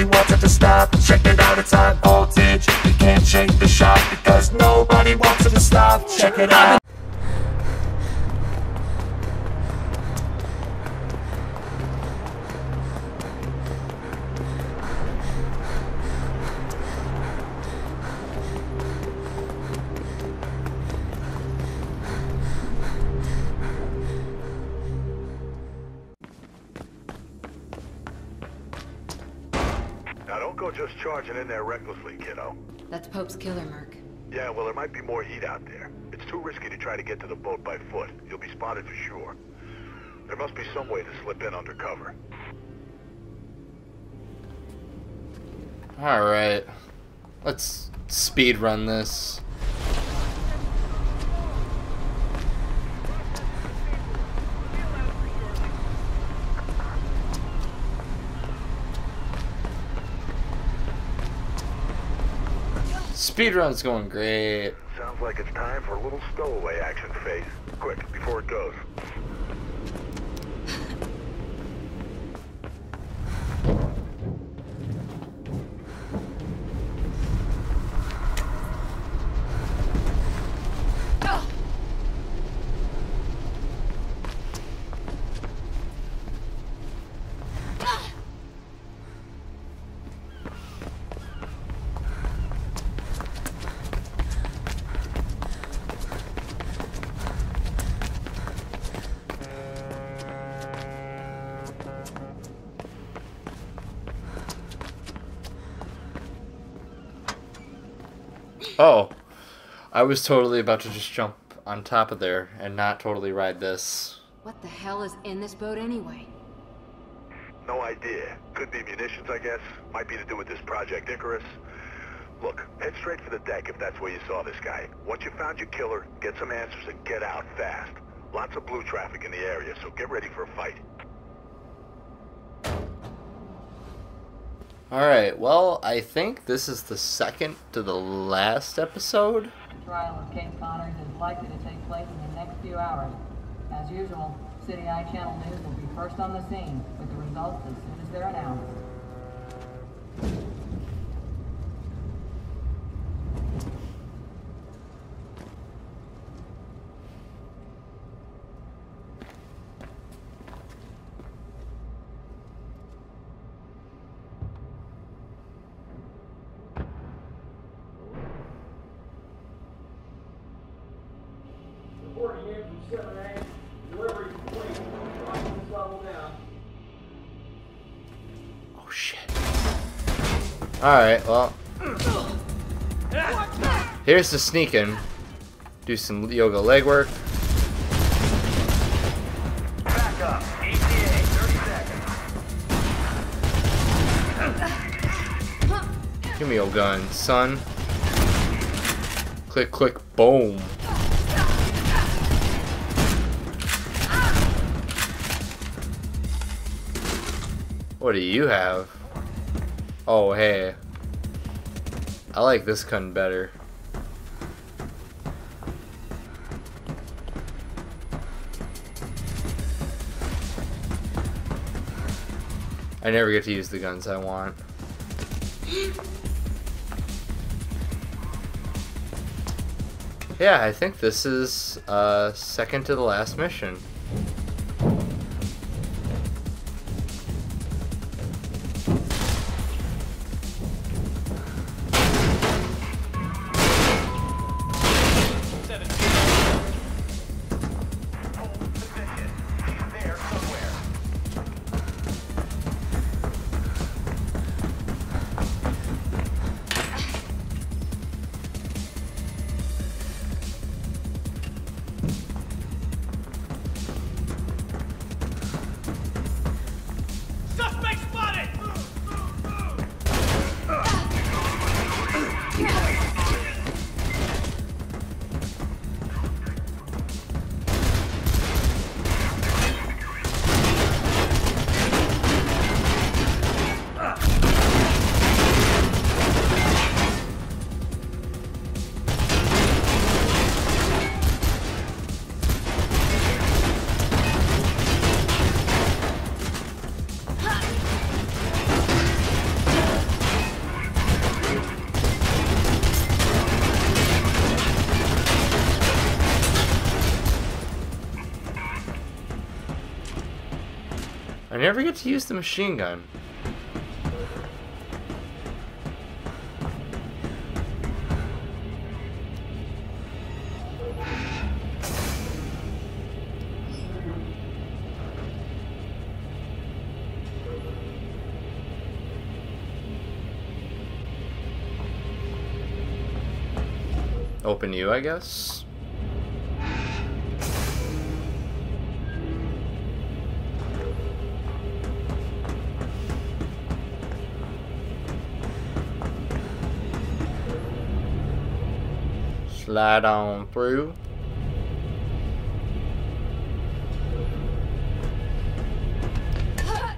nobody wants it to stop. Check it out, it's high voltage. You can't shake the shock because nobody wants it to stop. Check it out. Now don't go just charging in there recklessly, kiddo. That's Pope's killer, Merc. Yeah, well, there might be more heat out there. It's too risky to try to get to the boat by foot. You'll be spotted for sure. There must be some way to slip in undercover. Alright. Let's speed run this. Speedrun's going great. Sounds like it's time for a little stowaway action phase. Quick, before it goes. Oh. I was totally about to just jump on top of there and not totally ride this. What the hell is in this boat anyway? No idea. Could be munitions, I guess. Might be to do with this Project Icarus. Look, head straight for the deck if that's where you saw this guy. Once you found your killer, get some answers and get out fast. Lots of blue traffic in the area, so get ready for a fight. Alright, well, I think this is the second to the last episode. The trial of Kate Connors is likely to take place in the next few hours. As usual, City Eye Channel News will be first on the scene with the results as soon as they're announced. Alright, well. Here's the sneaking. Do some yoga leg work. Back up. ETA, 30 seconds. Give me your gun, son. Click, click, boom. What do you have? Oh, hey. I like this gun better. I never get to use the guns I want. Yeah, I think this is uh, second to the last mission. Never get to use the machine gun. Open you, I guess. Slide on through.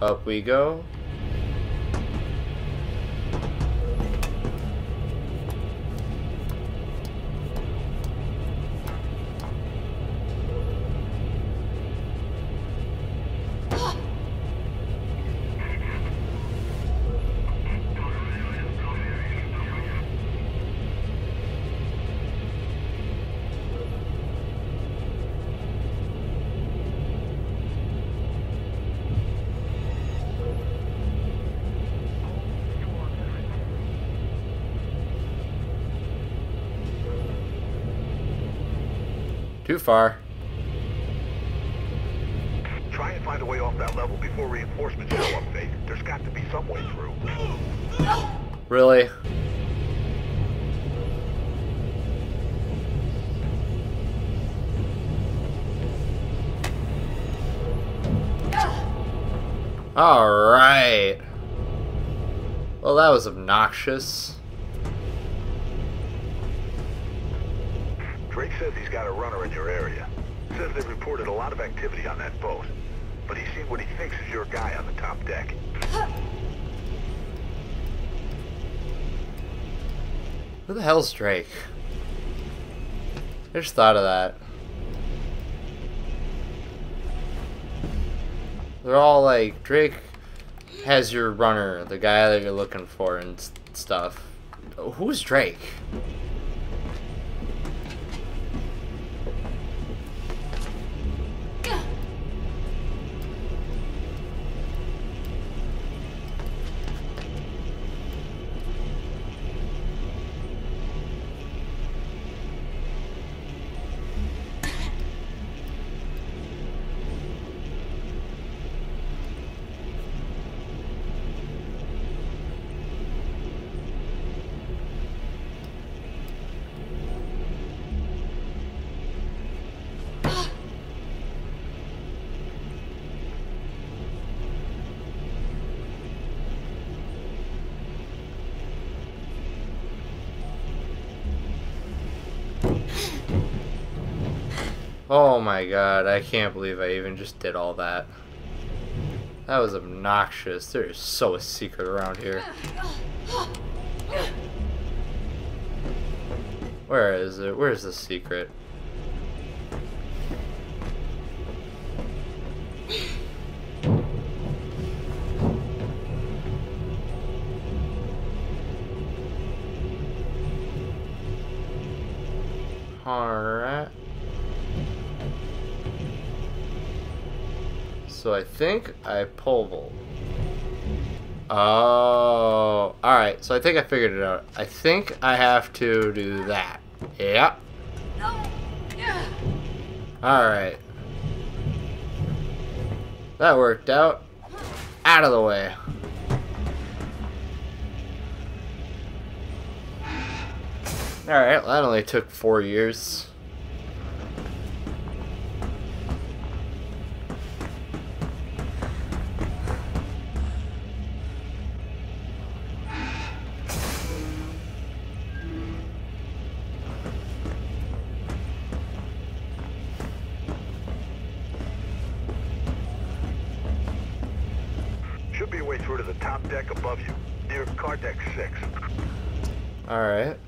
Up we go. Too far. Try and find a way off that level before reinforcements show up, Faith. There's got to be some way through. Really? Alright. Well, that was obnoxious. Says he's got a runner in your area. Says they've reported a lot of activity on that boat. But he's seen what he thinks is your guy on the top deck. Who the hell's Drake? I just thought of that. They're all like, Drake has your runner, the guy that you're looking for, and stuff. Who's Drake? Oh my god, I can't believe I even just did all that. That was obnoxious. There is so a secret around here. Where is it? Where's the secret? Alright. So I think I pole vault. Oh, alright. So I think I figured it out. I think I have to do that. Yep. Alright. That worked out. Out of the way. Alright, well, that only took four years. The top deck above you, near car deck 6. Alright.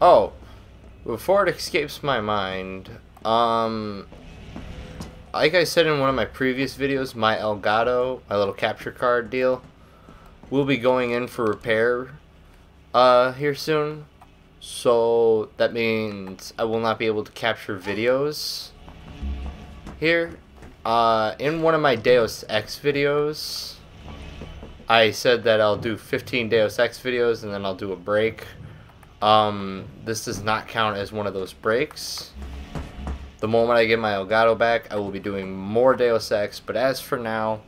Oh, before it escapes my mind, um, like I said in one of my previous videos, my Elgato, my little capture card deal, will be going in for repair uh, here soon. So that means I will not be able to capture videos here uh, in one of my Deus Ex videos, I said that I'll do 15 Deus Ex videos and then I'll do a break. Um, this does not count as one of those breaks. The moment I get my Elgato back, I will be doing more Deus Ex, but as for now,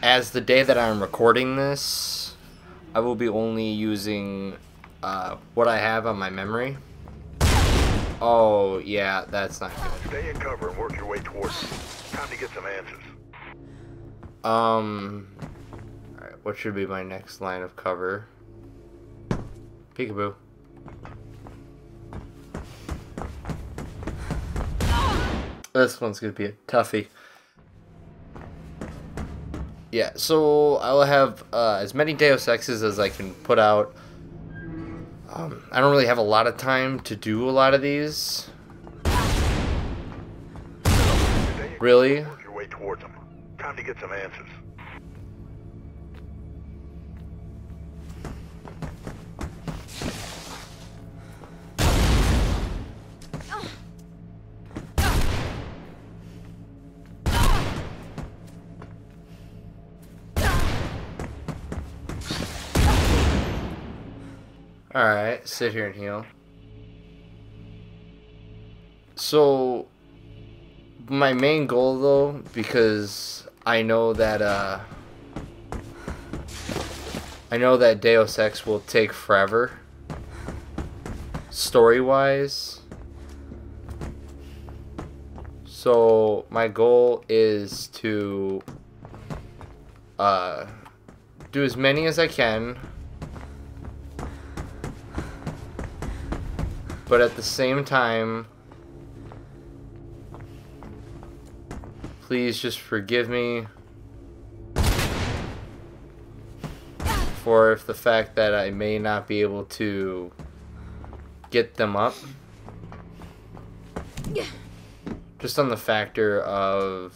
as the day that I'm recording this, I will be only using uh, what I have on my memory. Oh, yeah, that's not good. Stay in cover and work your way towards. Time to get some answers. Um, what should be my next line of cover? Peekaboo. This one's gonna be a toughie. Yeah, so I will have uh, as many Deus Exes as I can put out. Um, I don't really have a lot of time to do a lot of these. Really? your way towards them. Time to get some answers. Alright, sit here and heal. So, my main goal though, because I know that, uh, I know that Deus Ex will take forever, story wise. So, my goal is to, uh, do as many as I can. But at the same time, please just forgive me for if the fact that I may not be able to get them up. Just on the factor of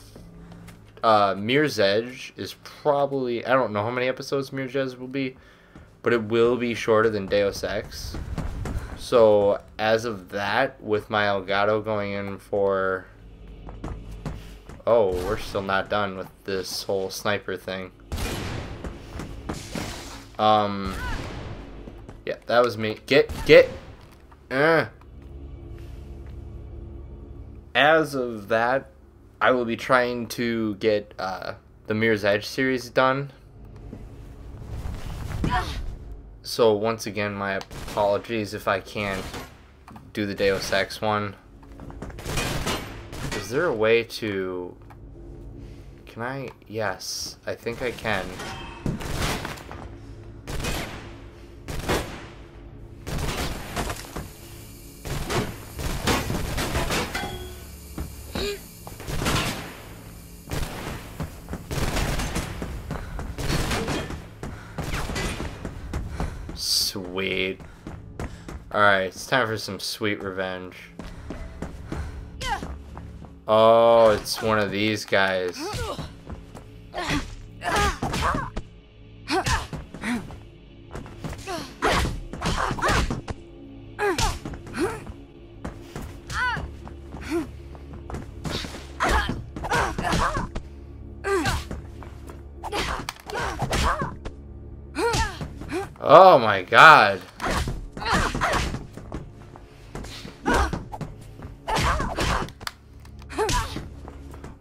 uh, Mirror's Edge is probably I don't know how many episodes Mirror's Edge will be, but it will be shorter than Deus Ex. So as of that, with my Elgato going in for Oh, we're still not done with this whole sniper thing. Um Yeah, that was me. Get get uh. As of that, I will be trying to get uh the Mirror's Edge series done. So once again, my apologies if I can't do the Deus Ex one. Is there a way to... Can I... Yes, I think I can. It's time for some sweet revenge. Oh, it's one of these guys. Oh my god.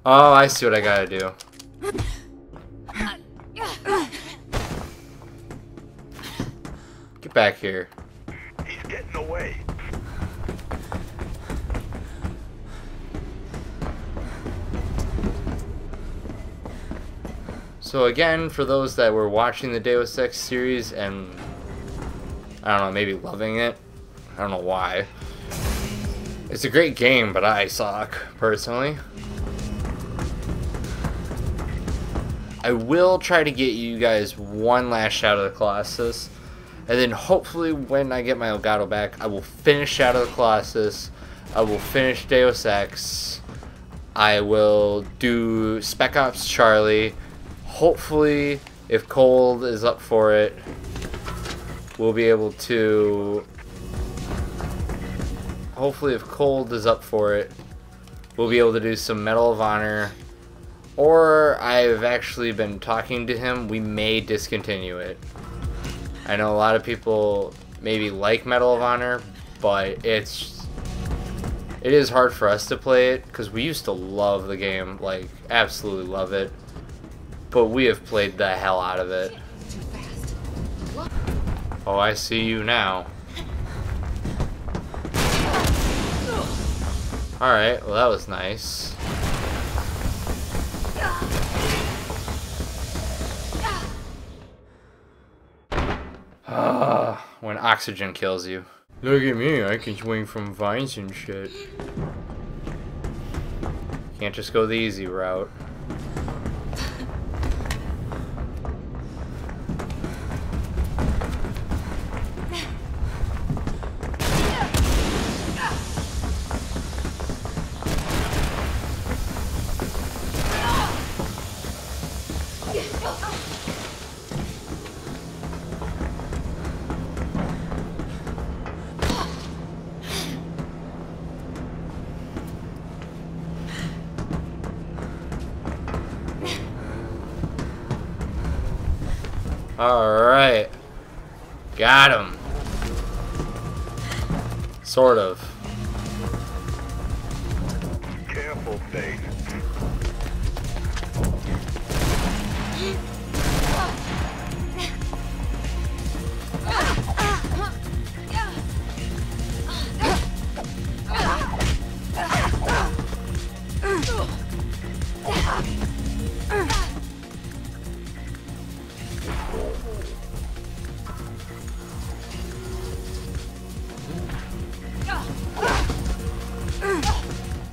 Oh, I see what I gotta do. Get back here. He's getting away. So again, for those that were watching the Deus Ex series and I don't know, maybe loving it. I don't know why. It's a great game, but I suck, personally. I will try to get you guys one last Shadow of the Colossus. And then hopefully when I get my Elgato back, I will finish Shadow of the Colossus. I will finish Deus Ex. I will do Spec Ops Charlie. Hopefully, if Cold is up for it, we'll be able to... Hopefully, if Cold is up for it, we'll be able to do some Medal of Honor or I've actually been talking to him, we may discontinue it. I know a lot of people maybe like Medal of Honor, but it's it is hard for us to play it because we used to love the game, like absolutely love it. But we have played the hell out of it. Oh, I see you now. Alright, well that was nice. Oxygen kills you. Look at me, I can swing from vines and shit. Can't just go the easy route. Alright. Got him. Sort of. Careful, Faith.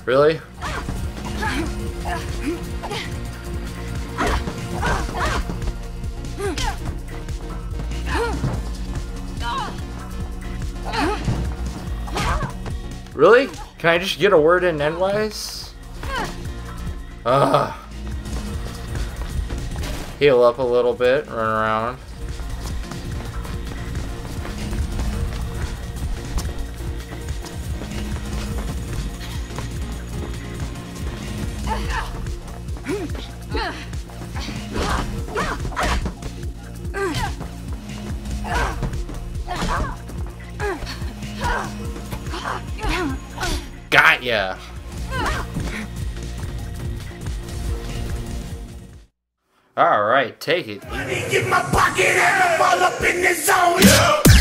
Really? Really? Can I just get a word in endwise? Ugh. Heal up a little bit, run around. Take it. Money in my pocket and I'm all up in the zone. Yeah.